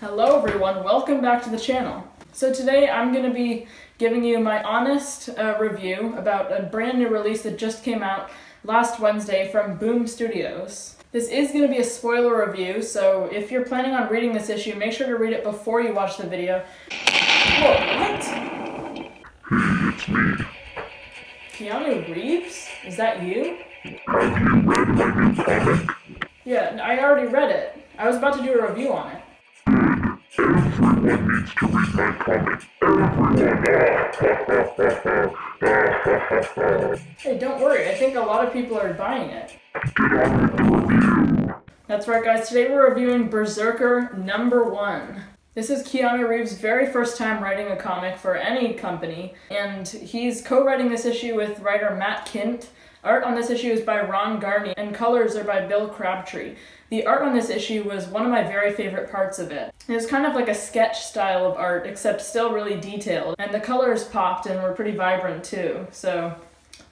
Hello everyone, welcome back to the channel. So today I'm going to be giving you my honest uh, review about a brand new release that just came out last Wednesday from Boom Studios. This is going to be a spoiler review, so if you're planning on reading this issue, make sure to read it before you watch the video. Whoa, what? Hey, it's me. Keanu Reeves? Is that you? Have you read my new comic? Yeah, I already read it. I was about to do a review on it. Everyone needs to read my comic. Everyone! Hey, don't worry, I think a lot of people are buying it. Get on with the review. That's right, guys. Today we're reviewing BRZRKR number one. This is Keanu Reeves' very first time writing a comic for any company, and he's co writing this issue with writer Matt Kindt. Art on this issue is by Ron Garney, and colors are by Bill Crabtree. The art on this issue was one of my very favorite parts of it. It was kind of like a sketch style of art, except still really detailed, and the colors popped and were pretty vibrant too. So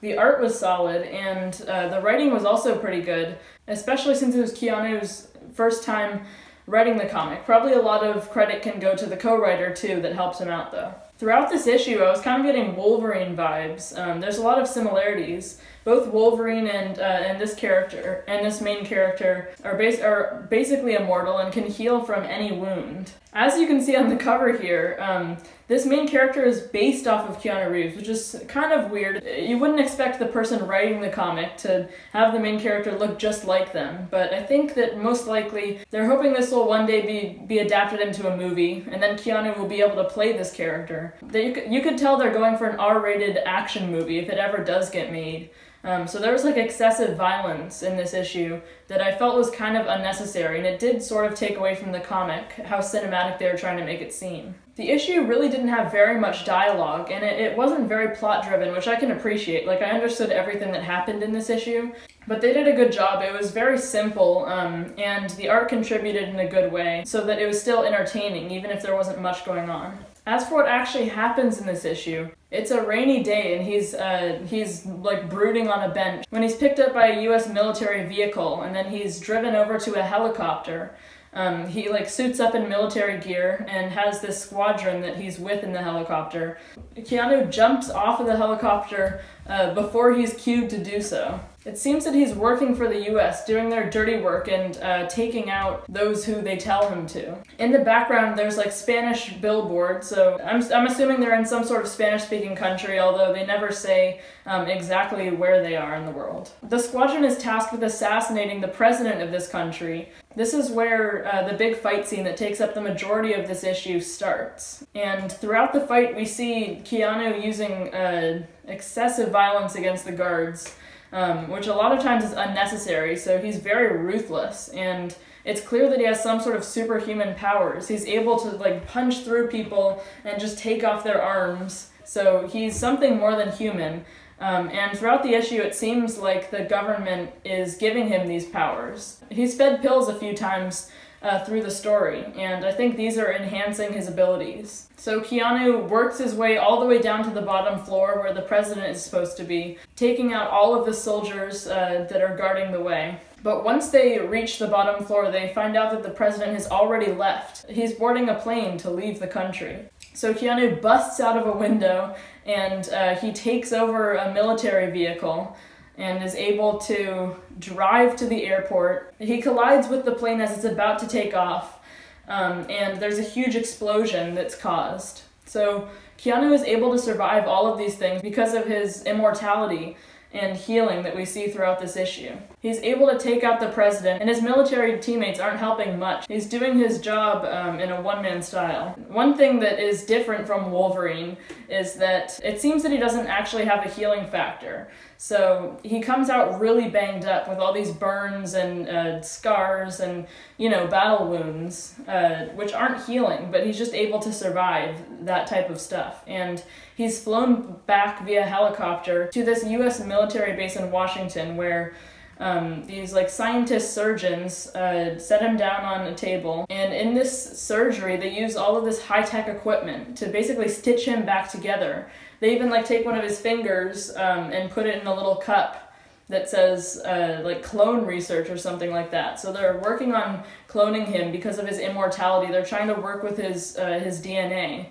the art was solid, and uh, the writing was also pretty good, especially since it was Keanu's first time writing the comic. Probably a lot of credit can go to the co-writer too that helps him out though. Throughout this issue, I was kind of getting Wolverine vibes. Um, there's a lot of similarities. Both Wolverine and uh, and this character and this main character are bas- are basically immortal and can heal from any wound. As you can see on the cover here, um, this main character is based off of Keanu Reeves, which is kind of weird. You wouldn't expect the person writing the comic to have the main character look just like them, but I think that most likely they're hoping this will one day be be adapted into a movie, and then Keanu will be able to play this character. That you could, you could tell they're going for an R-rated action movie if it ever does get made. Um, so there was like excessive violence in this issue that I felt was kind of unnecessary, and it did sort of take away from the comic how cinematic they were trying to make it seem. The issue really didn't have very much dialogue, and it, it wasn't very plot driven, which I can appreciate. Like, I understood everything that happened in this issue, but they did a good job. It was very simple, um, and the art contributed in a good way so that it was still entertaining, even if there wasn't much going on. As for what actually happens in this issue, it's a rainy day and he's uh, he's like brooding on a bench when he's picked up by a U.S. military vehicle and then he's driven over to a helicopter. Um, he like suits up in military gear and has this squadron that he's with in the helicopter. Keanu jumps off of the helicopter uh, before he's cued to do so. It seems that he's working for the US, doing their dirty work and uh, taking out those who they tell him to. In the background, there's like Spanish billboards, so I'm, I'm assuming they're in some sort of Spanish speaking country, although they never say um, exactly where they are in the world. The squadron is tasked with assassinating the president of this country. This is where uh, the big fight scene that takes up the majority of this issue starts. And throughout the fight, we see Keanu using uh, excessive violence against the guards um, which a lot of times is unnecessary. So he's very ruthless, and it's clear that he has some sort of superhuman powers. He's able to like punch through people and just take off their arms. So he's something more than human. Um, and throughout the issue, it seems like the government is giving him these powers. He's fed pills a few times uh, through the story, and I think these are enhancing his abilities. So Keanu works his way all the way down to the bottom floor where the president is supposed to be, taking out all of the soldiers uh, that are guarding the way. But once they reach the bottom floor, they find out that the president has already left. He's boarding a plane to leave the country. So Keanu busts out of a window and uh, he takes over a military vehicle and is able to drive to the airport. He collides with the plane as it's about to take off, um, and there's a huge explosion that's caused. So Keanu is able to survive all of these things because of his immortality and healing that we see throughout this issue. He's able to take out the president, and his military teammates aren't helping much. He's doing his job um, in a one man style. One thing that is different from Wolverine is that it seems that he doesn't actually have a healing factor. So he comes out really banged up with all these burns and uh, scars and, you know, battle wounds, uh, which aren't healing, but he's just able to survive that type of stuff. And he's flown back via helicopter to this U.S. military base in Washington where um, these like scientist surgeons uh, set him down on a table and in this surgery they use all of this high-tech equipment to basically stitch him back together they even like take one of his fingers um, and put it in a little cup that says uh, like clone research or something like that. So they're working on cloning him because of his immortality. They're trying to work with his uh, his DNA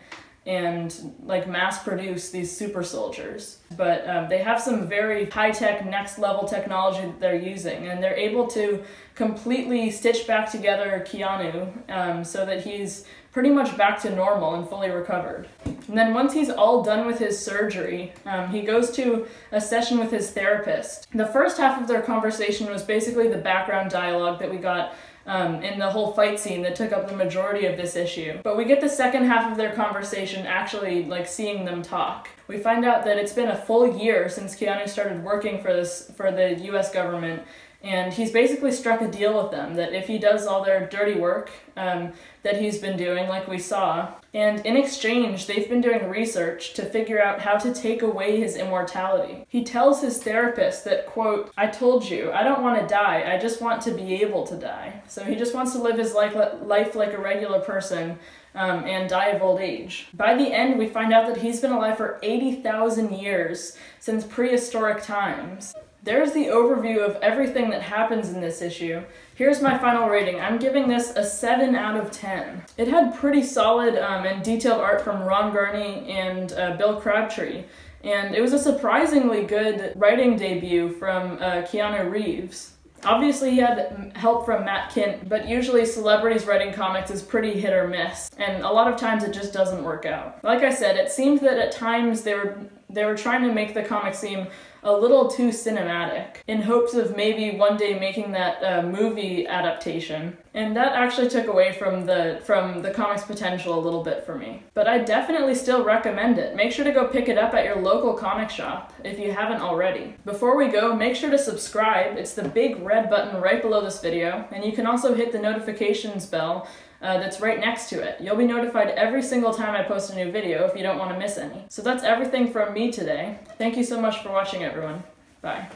and like mass produce these super soldiers. But um, they have some very high tech, next level technology that they're using, and they're able to completely stitch back together Keanu um, so that he's pretty much back to normal and fully recovered. And then once he's all done with his surgery, um, he goes to a session with his therapist. The first half of their conversation was basically the background dialogue that we got um, in the whole fight scene that took up the majority of this issue. But we get the second half of their conversation actually like seeing them talk. We find out that it's been a full year since Keanu started working for this for the U.S. government and he's basically struck a deal with them that if he does all their dirty work um, that he's been doing, like we saw, and in exchange, they've been doing research to figure out how to take away his immortality. He tells his therapist that, quote, I told you, I don't want to die, I just want to be able to die. So he just wants to live his life, life like a regular person um, and die of old age. By the end, we find out that he's been alive for 80,000 years, since prehistoric times. There's the overview of everything that happens in this issue. Here's my final rating. I'm giving this a 7 out of 10. It had pretty solid um, and detailed art from Ron Garney and uh, Bill Crabtree. And it was a surprisingly good writing debut from uh, Keanu Reeves. Obviously, he had help from Matt Kindt, but usually celebrities writing comics is pretty hit or miss, and a lot of times it just doesn't work out. Like I said, it seemed that at times they were they were trying to make the comic seem a little too cinematic in hopes of maybe one day making that uh, movie adaptation. And that actually took away from the from the comic's potential a little bit for me. But i definitely still recommend it. Make sure to go pick it up at your local comic shop if you haven't already. Before we go make sure to subscribe. It's the big red button right below this video. And you can also hit the notifications bell uh, that's right next to it. You'll be notified every single time I post a new video if you don't want to miss any. So that's everything from me today. Thank you so much for watching everyone. Bye.